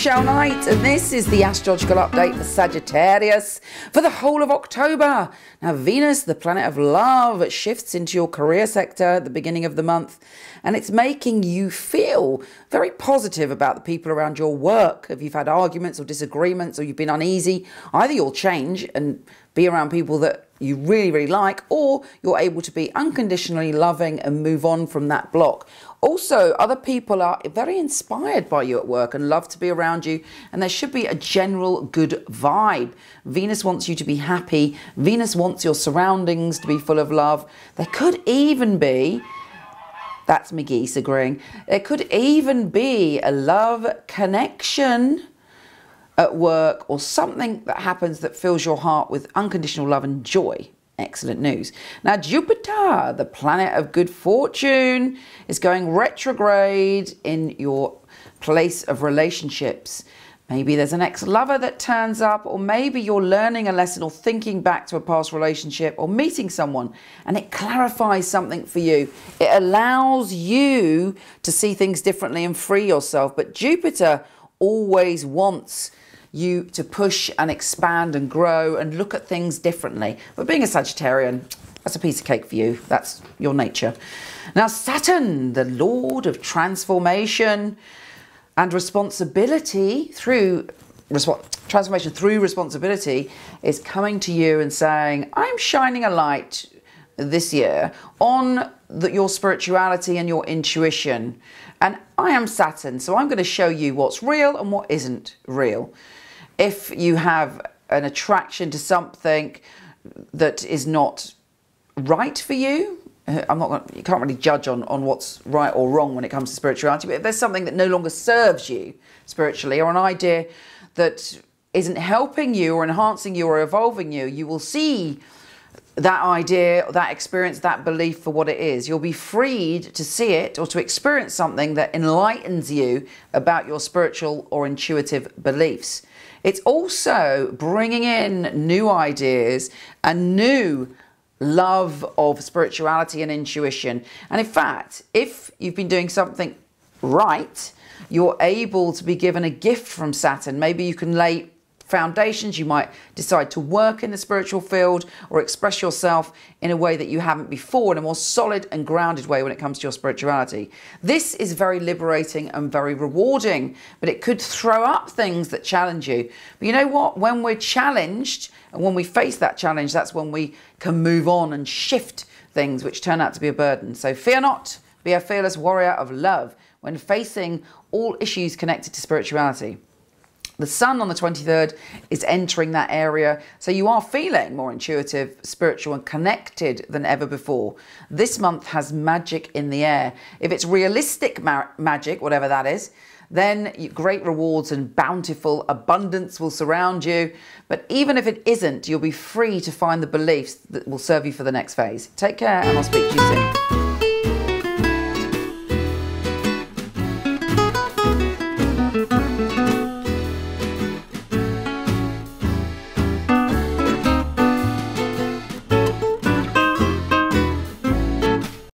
Michele Knight, and this is the astrological update for Sagittarius for the whole of October. Now, Venus, the planet of love, shifts into your career sector at the beginning of the month, and it's making you feel very positive about the people around your work. If you've had arguments or disagreements or you've been uneasy, either you'll change and be around people that you really, really like, or you're able to be unconditionally loving and move on from that block. Also, other people are very inspired by you at work and love to be around you, and there should be a general good vibe. Venus wants you to be happy, Venus wants your surroundings to be full of love. There could even be that's me geese agreeing. There could even be a love connection at work or something that happens that fills your heart with unconditional love and joy. Excellent news. Now, Jupiter, the planet of good fortune, is going retrograde in your place of relationships. Maybe there's an ex lover that turns up, or maybe you're learning a lesson or thinking back to a past relationship or meeting someone and it clarifies something for you. It allows you to see things differently and free yourself. But Jupiter always wants you to push and expand and grow and look at things differently. But being a Sagittarian, that's a piece of cake for you. That's your nature. Now, Saturn, the Lord of transformation and responsibility through transformation through responsibility, is coming to you and saying, I'm shining a light this year on the, your spirituality and your intuition. And I am Saturn, so I'm going to show you what's real and what isn't real if you have an attraction to something that is not right for you, I'm not gonna, you can't really judge on, on what's right or wrong when it comes to spirituality, but if there's something that no longer serves you spiritually or an idea that isn't helping you or enhancing you or evolving you, you will see that idea, that experience, that belief for what it is. You'll be freed to see it or to experience something that enlightens you about your spiritual or intuitive beliefs. It's also bringing in new ideas and new love of spirituality and intuition. And in fact, if you've been doing something right, you're able to be given a gift from Saturn. Maybe you can lay foundations. You might decide to work in the spiritual field or express yourself in a way that you haven't before, in a more solid and grounded way when it comes to your spirituality. This is very liberating and very rewarding, but it could throw up things that challenge you. But you know what? When we're challenged and when we face that challenge, that's when we can move on and shift things which turn out to be a burden. So fear not, be a fearless warrior of love when facing all issues connected to spirituality. The sun on the 23rd is entering that area, so you are feeling more intuitive, spiritual, and connected than ever before. This month has magic in the air. If it's realistic ma magic, whatever that is, then great rewards and bountiful abundance will surround you. But even if it isn't, you'll be free to find the beliefs that will serve you for the next phase. Take care, and I'll speak to you soon.